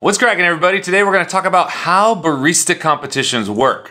What's cracking everybody? Today we're gonna talk about how barista competitions work.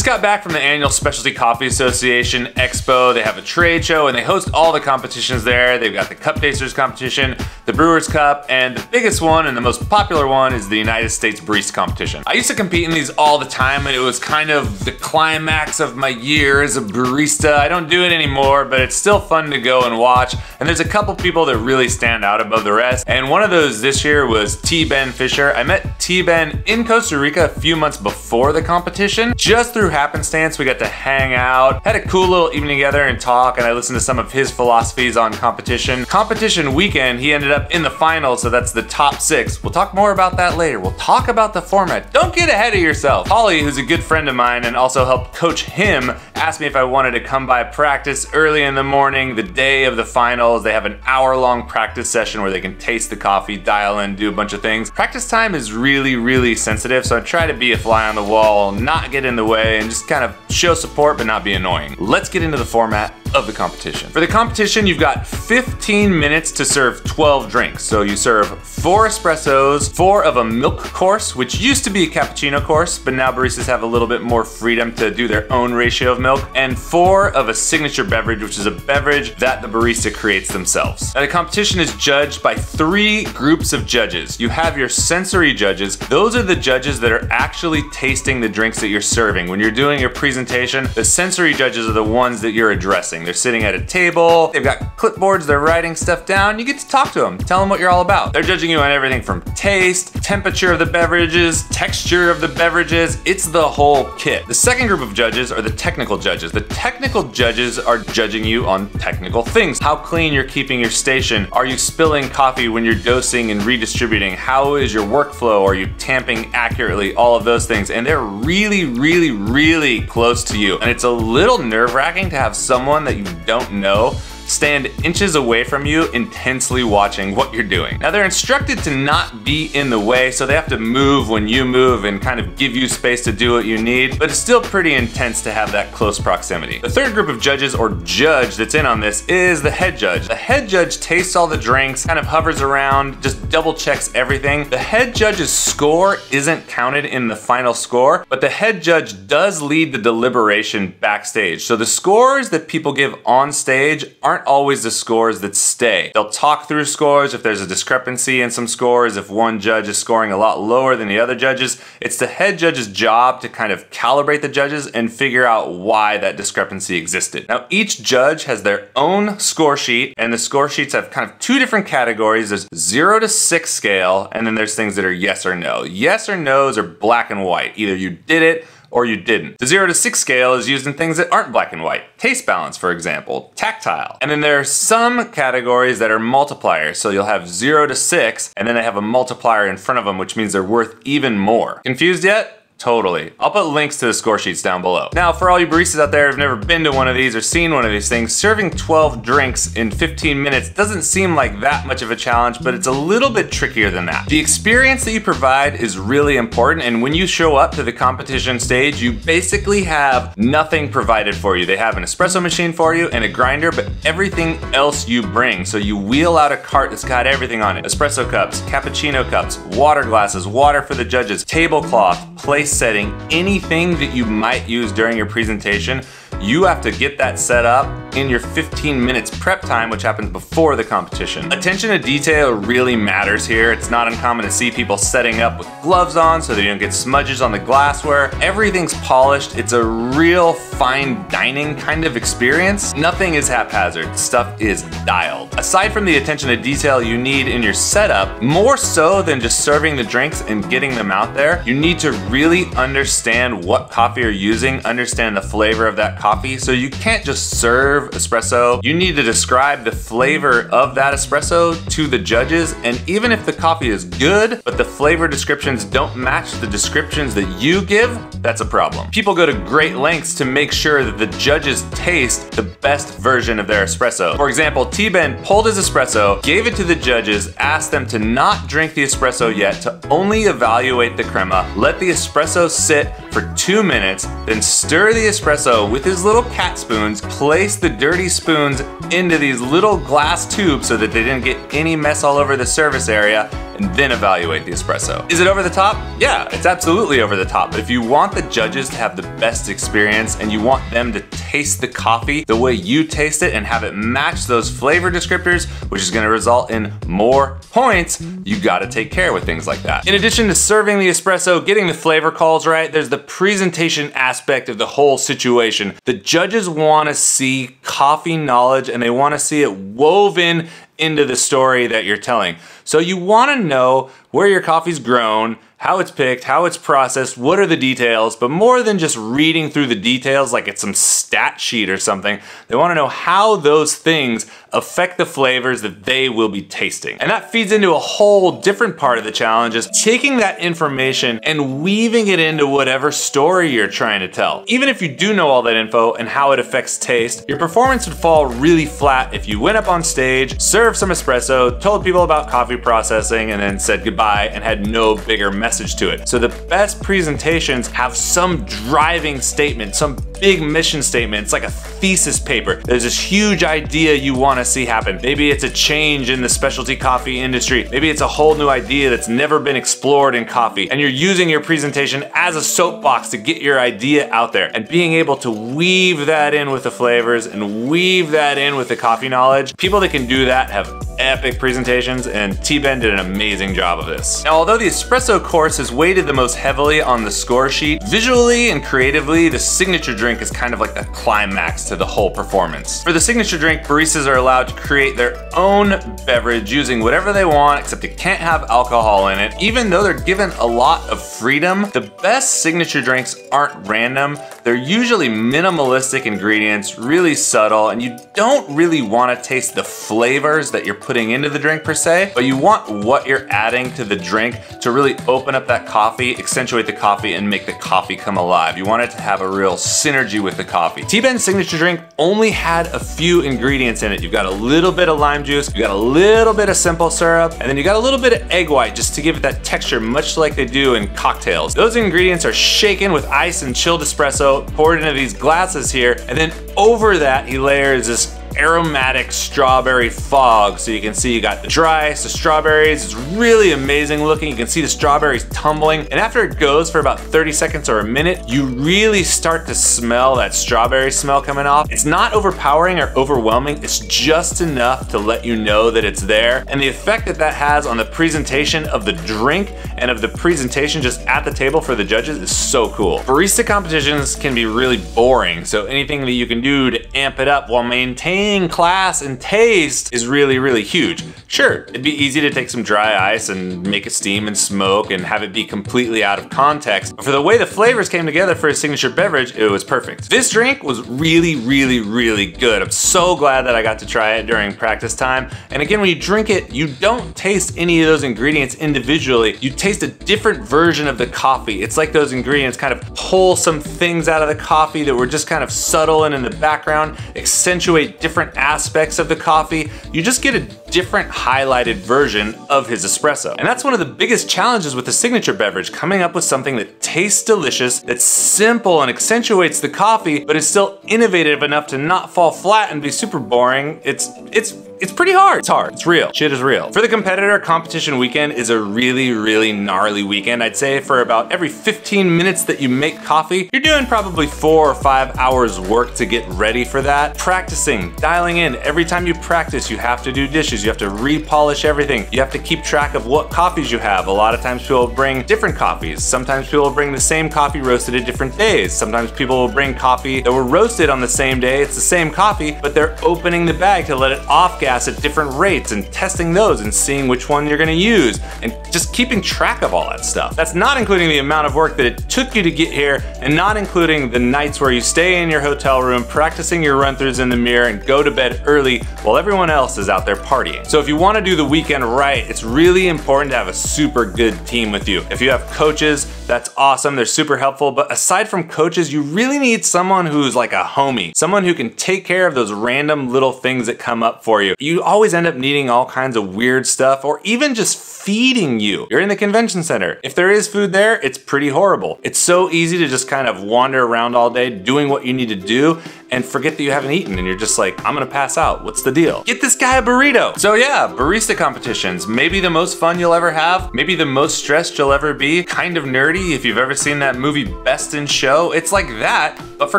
Just got back from the annual Specialty Coffee Association Expo. They have a trade show and they host all the competitions there. They've got the Cup Tasters competition, the Brewers Cup, and the biggest one and the most popular one is the United States Barista Competition. I used to compete in these all the time and it was kind of the climax of my year as a barista. I don't do it anymore, but it's still fun to go and watch. And there's a couple people that really stand out above the rest. And one of those this year was T. Ben Fischer. I met T. Ben in Costa Rica a few months before the competition, just through happenstance, we got to hang out, had a cool little evening together and talk, and I listened to some of his philosophies on competition. Competition weekend, he ended up in the final, so that's the top six. We'll talk more about that later. We'll talk about the format. Don't get ahead of yourself. Holly, who's a good friend of mine and also helped coach him, asked me if I wanted to come by practice early in the morning, the day of the finals. They have an hour long practice session where they can taste the coffee, dial in, do a bunch of things. Practice time is really, really sensitive, so I try to be a fly on the wall, not get in the way, and just kind of show support but not be annoying. Let's get into the format of the competition. For the competition, you've got 15 minutes to serve 12 drinks. So you serve four espressos, four of a milk course, which used to be a cappuccino course, but now baristas have a little bit more freedom to do their own ratio of milk, and four of a signature beverage, which is a beverage that the barista creates themselves. Now the competition is judged by three groups of judges. You have your sensory judges. Those are the judges that are actually tasting the drinks that you're serving. When you're doing your presentation, the sensory judges are the ones that you're addressing. They're sitting at a table, they've got clipboards, they're writing stuff down. You get to talk to them, tell them what you're all about. They're judging you on everything from taste, temperature of the beverages, texture of the beverages. It's the whole kit. The second group of judges are the technical judges. The technical judges are judging you on technical things. How clean you're keeping your station. Are you spilling coffee when you're dosing and redistributing? How is your workflow? Are you tamping accurately? All of those things. And they're really, really, really close to you. And it's a little nerve wracking to have someone that you don't know stand inches away from you intensely watching what you're doing. Now they're instructed to not be in the way, so they have to move when you move and kind of give you space to do what you need, but it's still pretty intense to have that close proximity. The third group of judges or judge that's in on this is the head judge. The head judge tastes all the drinks, kind of hovers around, just double checks everything. The head judge's score isn't counted in the final score, but the head judge does lead the deliberation backstage. So the scores that people give on stage aren't aren't always the scores that stay. They'll talk through scores if there's a discrepancy in some scores, if one judge is scoring a lot lower than the other judges. It's the head judge's job to kind of calibrate the judges and figure out why that discrepancy existed. Now, each judge has their own score sheet, and the score sheets have kind of two different categories. There's zero to six scale, and then there's things that are yes or no. Yes or no's are black and white. Either you did it or you didn't. The 0 to 6 scale is used in things that aren't black and white. Taste balance, for example, tactile. And then there are some categories that are multipliers. So you'll have 0 to 6, and then they have a multiplier in front of them, which means they're worth even more. Confused yet? Totally. I'll put links to the score sheets down below. Now, for all you baristas out there who've never been to one of these or seen one of these things, serving 12 drinks in 15 minutes doesn't seem like that much of a challenge, but it's a little bit trickier than that. The experience that you provide is really important, and when you show up to the competition stage, you basically have nothing provided for you. They have an espresso machine for you and a grinder, but everything else you bring. So you wheel out a cart that's got everything on it. Espresso cups, cappuccino cups, water glasses, water for the judges, tablecloth, place setting, anything that you might use during your presentation, you have to get that set up in your 15 minutes prep time, which happens before the competition. Attention to detail really matters here. It's not uncommon to see people setting up with gloves on so they don't get smudges on the glassware. Everything's polished. It's a real fine dining kind of experience. Nothing is haphazard. Stuff is dialed. Aside from the attention to detail you need in your setup, more so than just serving the drinks and getting them out there, you need to really understand what coffee you're using, understand the flavor of that coffee. So you can't just serve serve espresso, you need to describe the flavor of that espresso to the judges. And even if the coffee is good, but the flavor descriptions don't match the descriptions that you give, that's a problem. People go to great lengths to make sure that the judges taste the best version of their espresso. For example, T-Ben pulled his espresso, gave it to the judges, asked them to not drink the espresso yet, to only evaluate the crema, let the espresso sit for two minutes, then stir the espresso with his little cat spoons, place the dirty spoons into these little glass tubes so that they didn't get any mess all over the service area and then evaluate the espresso. Is it over the top? Yeah, it's absolutely over the top. But if you want the judges to have the best experience and you want them to taste the coffee the way you taste it and have it match those flavor descriptors, which is gonna result in more points, you gotta take care with things like that. In addition to serving the espresso, getting the flavor calls right, there's the presentation aspect of the whole situation. The judges wanna see coffee knowledge and they wanna see it woven into the story that you're telling. So you wanna know where your coffee's grown, how it's picked, how it's processed, what are the details, but more than just reading through the details like it's some stat sheet or something, they wanna know how those things affect the flavors that they will be tasting. And that feeds into a whole different part of the challenge is taking that information and weaving it into whatever story you're trying to tell. Even if you do know all that info and how it affects taste, your performance would fall really flat if you went up on stage, served some espresso, told people about coffee processing, and then said goodbye and had no bigger message message to it. So the best presentations have some driving statement, some big mission statement. It's like a thesis paper. There's this huge idea you wanna see happen. Maybe it's a change in the specialty coffee industry. Maybe it's a whole new idea that's never been explored in coffee. And you're using your presentation as a soapbox to get your idea out there. And being able to weave that in with the flavors and weave that in with the coffee knowledge. People that can do that have epic presentations and T-Ben did an amazing job of this. Now, although the espresso course is weighted the most heavily on the score sheet, visually and creatively, the signature drink is kind of like the climax to the whole performance. For the signature drink, baristas are allowed to create their own beverage using whatever they want, except it can't have alcohol in it. Even though they're given a lot of freedom, the best signature drinks aren't random. They're usually minimalistic ingredients, really subtle, and you don't really wanna taste the flavors that you're putting into the drink per se, but you want what you're adding to the drink to really open up that coffee, accentuate the coffee, and make the coffee come alive. You want it to have a real synergy with the coffee. T-Ben's signature drink only had a few ingredients in it. You've got a little bit of lime juice, you got a little bit of simple syrup, and then you got a little bit of egg white just to give it that texture, much like they do in cocktails. Those ingredients are shaken with ice and chilled espresso, poured into these glasses here, and then over that he layers this aromatic strawberry fog. So you can see you got the dry, so strawberries. It's really amazing looking. You can see the strawberries tumbling. And after it goes for about 30 seconds or a minute, you really start to smell that strawberry smell coming off. It's not overpowering or overwhelming. It's just enough to let you know that it's there. And the effect that that has on the presentation of the drink and of the presentation just at the table for the judges is so cool. Barista competitions can be really boring. So anything that you can do to amp it up while maintaining class and taste is really, really huge. Sure, it'd be easy to take some dry ice and make it steam and smoke and have it be completely out of context. But for the way the flavors came together for a signature beverage, it was perfect. This drink was really, really, really good. I'm so glad that I got to try it during practice time. And again, when you drink it, you don't taste any of those ingredients individually. You taste a different version of the coffee. It's like those ingredients kind of pull some things out of the coffee that were just kind of subtle and in the background, accentuate different different aspects of the coffee, you just get a different highlighted version of his espresso. And that's one of the biggest challenges with the signature beverage, coming up with something that tastes delicious, that's simple and accentuates the coffee, but is still innovative enough to not fall flat and be super boring. It's, it's it's pretty hard. It's hard. It's real. Shit is real. For the competitor, competition weekend is a really, really gnarly weekend. I'd say for about every 15 minutes that you make coffee, you're doing probably four or five hours work to get ready for that. Practicing, dialing in. Every time you practice, you have to do dishes. You have to repolish everything. You have to keep track of what coffees you have. A lot of times people bring different coffees. Sometimes people will bring the same coffee roasted at different days. Sometimes people will bring coffee that were roasted on the same day. It's the same coffee, but they're opening the bag to let it off gas gas at different rates and testing those and seeing which one you're gonna use and just keeping track of all that stuff. That's not including the amount of work that it took you to get here and not including the nights where you stay in your hotel room practicing your run-throughs in the mirror and go to bed early while everyone else is out there partying. So if you wanna do the weekend right, it's really important to have a super good team with you. If you have coaches, that's awesome, they're super helpful, but aside from coaches, you really need someone who's like a homie, someone who can take care of those random little things that come up for you. You always end up needing all kinds of weird stuff or even just feeding you. You're in the convention center. If there is food there, it's pretty horrible. It's so easy to just kind of wander around all day doing what you need to do and forget that you haven't eaten and you're just like, I'm gonna pass out. What's the deal? Get this guy a burrito. So yeah, barista competitions, maybe the most fun you'll ever have, maybe the most stressed you'll ever be, kind of nerdy. If you've ever seen that movie Best in Show, it's like that, but for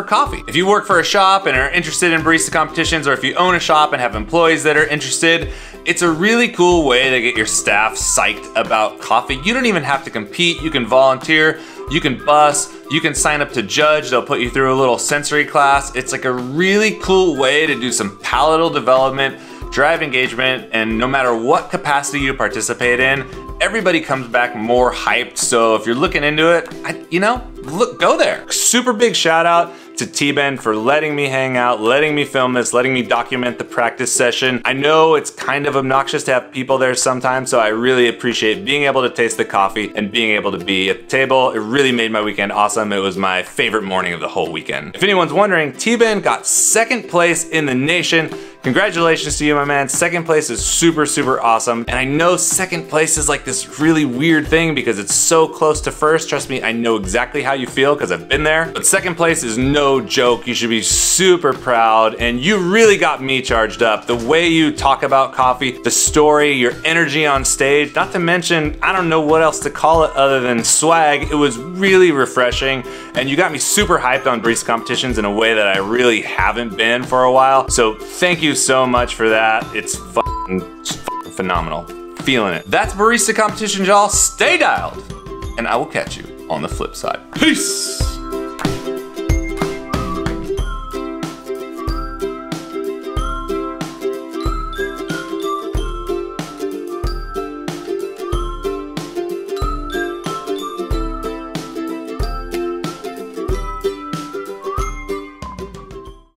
coffee. If you work for a shop and are interested in barista competitions, or if you own a shop and have employees that are interested, it's a really cool way to get your staff psyched about coffee. You don't even have to compete, you can volunteer, you can bus, you can sign up to judge, they'll put you through a little sensory class. It's like a really cool way to do some palatal development, drive engagement, and no matter what capacity you participate in, everybody comes back more hyped. So if you're looking into it, I, you know, look, go there. Super big shout out to T-Ben for letting me hang out, letting me film this, letting me document the practice session. I know it's kind of obnoxious to have people there sometimes, so I really appreciate being able to taste the coffee and being able to be at the table. It really made my weekend awesome. It was my favorite morning of the whole weekend. If anyone's wondering, T-Ben got second place in the nation Congratulations to you, my man. Second place is super, super awesome. And I know second place is like this really weird thing because it's so close to first. Trust me, I know exactly how you feel because I've been there. But second place is no joke. You should be super proud. And you really got me charged up. The way you talk about coffee, the story, your energy on stage, not to mention, I don't know what else to call it other than swag. It was really refreshing. And you got me super hyped on barista competitions in a way that I really haven't been for a while. So thank you so much for that. It's phenomenal. Feeling it. That's barista competition, y'all. Stay dialed. And I will catch you on the flip side. Peace.